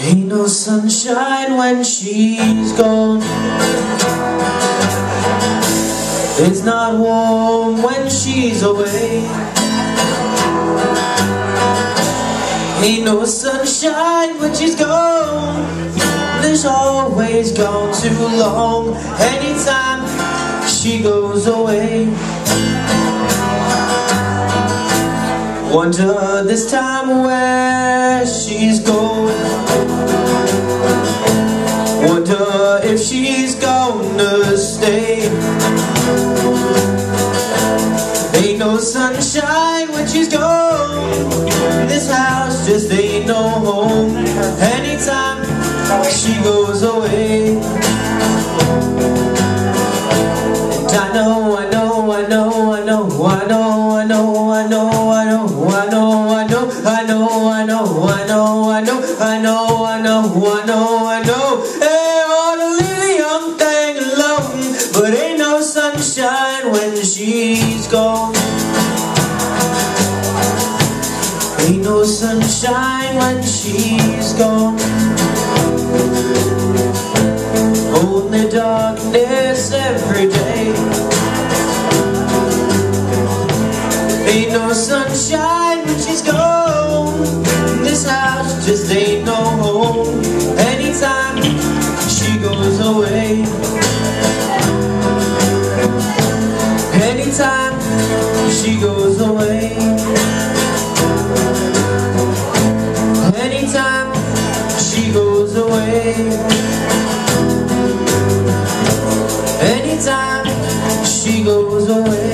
Ain't no sunshine when she's gone. It's not warm when she's away. Ain't no sunshine when she's gone. There's always gone too long. Anytime she goes Wonder this time where she's going. Wonder if she's gonna stay. Ain't no sunshine when she's gone. This house just ain't no home. Anytime she goes away. And I know, I know, I know, I know, I know, I know, I know, I know, I know, I know, I know, I know, I know. Hey, to leave the young thing alone, but ain't no sunshine when she's gone. Ain't no sunshine when she's gone. Only darkness every day. Ain't no sunshine just ain't no home anytime she goes away. Anytime she goes away. Anytime she goes away. Anytime she goes away.